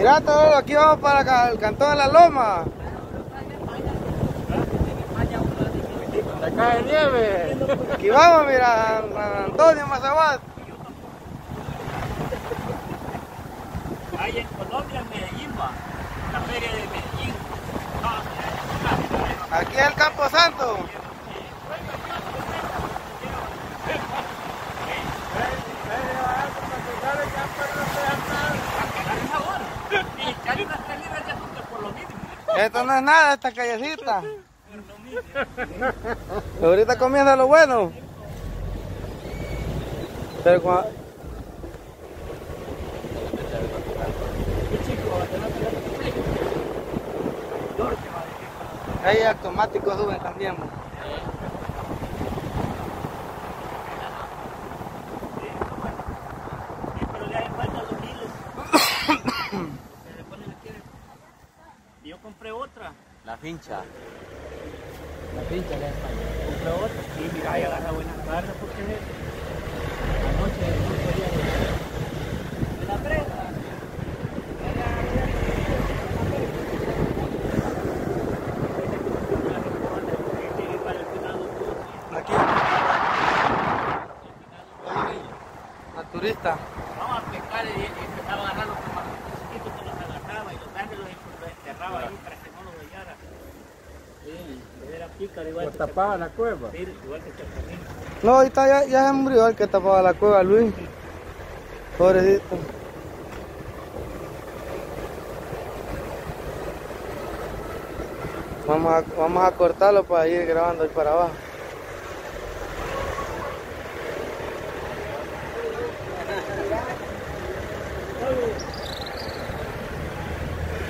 Mira todo, aquí vamos para acá, el cantón de la Loma. Se cae nieve. Aquí vamos, mira, Antonio Mazabat. Ahí en Colombia, en Medellín, va. La feria de Medellín. Aquí es el Campo Santo. Esto no es nada, esta callecita. Ahorita comienza lo bueno. Pero cua- Ahí automáticos suben también. mo. Sí, pero le hacen falta los giles. Se le ponen aquí. Y yo compré otra. La fincha. La pincha de España. Compré otra. Sí, mira, ahí agarra buena carga porque anoche no quería de la presa. Aquí. La turista. Vamos a pescar y, y empezaba a agarrar los tomatitos chiquitos que los agarraba y los grandes los, los enterraba ahí para que no los vellara. Sí, igual que tapaba la cueva. Sí, igual que. No, ahorita ya, ya se murió el que tapaba la cueva, Luis. Pobrecito. Vamos a, vamos a cortarlo para ir grabando ahí para abajo.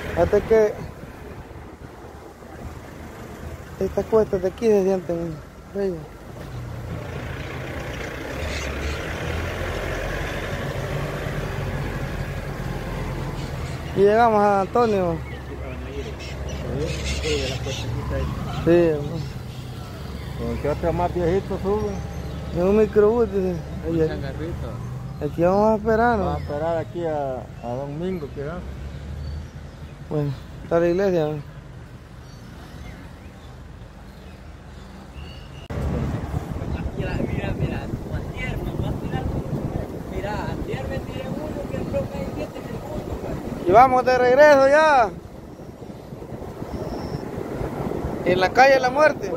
Fíjate que estas cuestas de aquí se sienten bellas. Y llegamos a Antonio. Sí. ¿Con qué otro más viejito sube? en un microbús. dice. Aquí vamos a esperar, Vamos a ¿no? esperar aquí a, a Domingo, que va. Bueno, está la iglesia. ¿no? Mira, mira, mira, antier, me voy a tirar. Mira, antier me tiré uno que entró que hay siete segundos. Y vamos de regreso ya. En la calle de la muerte.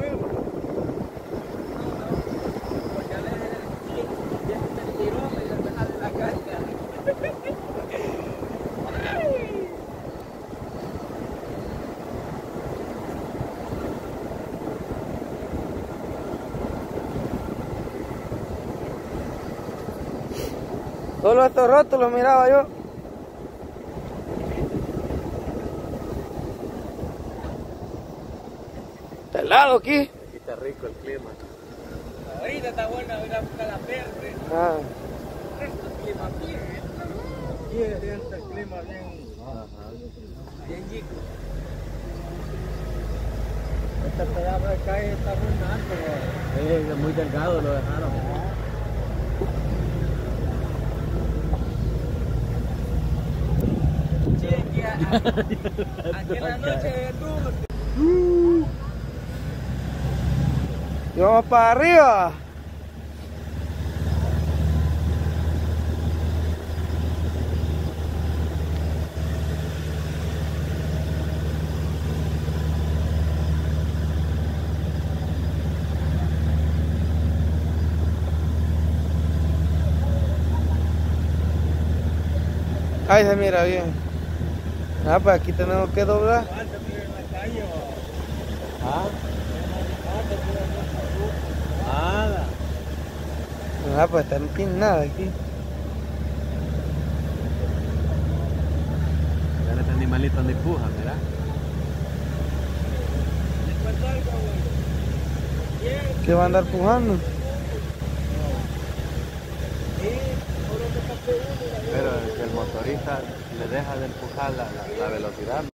Solo estos rótulos miraba yo. Helado aquí. Aquí está rico el clima. Ahorita está buena ver la la verde. Ah, Este clima bien, el clima bien. bien chico. Este pedazo de calle está muy alto. Es muy delgado, lo dejaron. Aquí, a- a- aquí en la noche de tú. y vamos para arriba. Ahí se mira bien. Ah, pues aquí tenemos que doblar. ¿Ah? Nada. Ah, pues está- no tiene nada aquí. Ya este animalito anda y puja, mira. ¿Qué va a andar pujando? Pero el, el motorista le deja de empujar la, la- la velocidad.